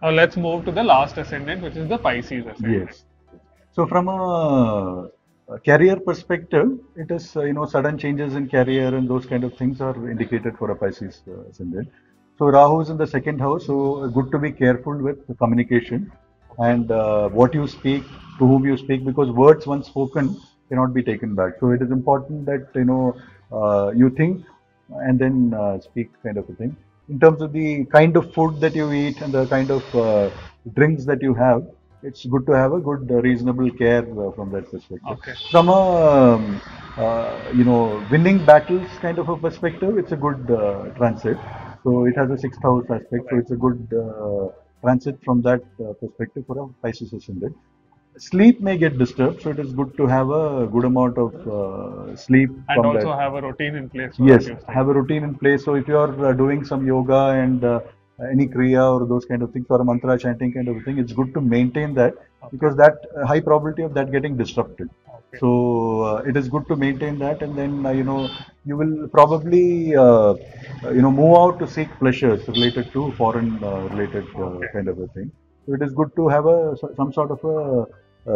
Now let's move to the last ascendant, which is the Pisces ascendant. Yes. So from a, a career perspective, it is uh, you know sudden changes in career and those kind of things are indicated for a Pisces uh, ascendant. So Rahu is in the second house, so good to be careful with communication and uh, what you speak, to whom you speak, because words once spoken cannot be taken back. So it is important that you know uh, you think and then uh, speak kind of a thing. In terms of the kind of food that you eat and the kind of uh, drinks that you have, it's good to have a good, uh, reasonable care uh, from that perspective. Okay. From a um, uh, you know winning battles kind of a perspective, it's a good uh, transit. So it has a sixth house aspect, so it's a good uh, transit from that uh, perspective for a Pisces ascendant. Sleep may get disturbed, so it is good to have a good amount of uh, sleep And also that. have a routine in place. Yes, what you're saying. have a routine in place. So if you are uh, doing some yoga and uh, any kriya or those kind of things or a mantra chanting kind of thing, it's good to maintain that because that uh, high probability of that getting disrupted. Okay. So uh, it is good to maintain that, and then uh, you know you will probably you know move out to seek pleasures related to foreign uh, related uh, Okay. kind of a thing. So it is good to have a some sort of a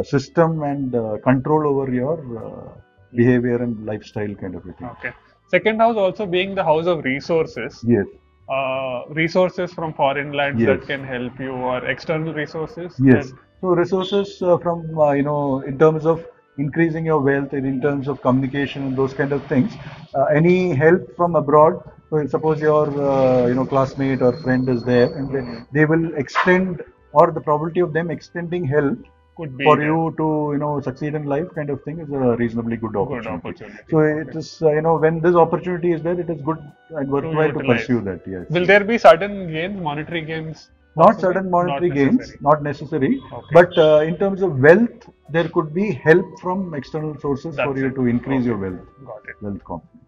system and uh, control over your uh, behavior and lifestyle kind of a thing. Okay. Second house also being the house of resources. Yes. Uh, resources from foreign lands Yes. that can help you or external resources. Yes. So resources uh, from uh, you know in terms of increasing your wealth and in terms of communication and those kind of things. Uh, any help from abroad. So suppose your uh, you know classmate or friend is there and they, they will extend or the probability of them extending help could be for you to you know succeed in life kind of thing is a reasonably good good opportunity. opportunity. So it is uh, you know when this opportunity is there, it is good and worthwhile to utilize. pursue that. Yes. Will there be sudden gains, monetary gains? not possible? sudden monetary Not gains, not necessary. Okay. But uh, in terms of wealth, there could be help from external sources for you it. to increase Okay. your wealth, Got it. wealth component.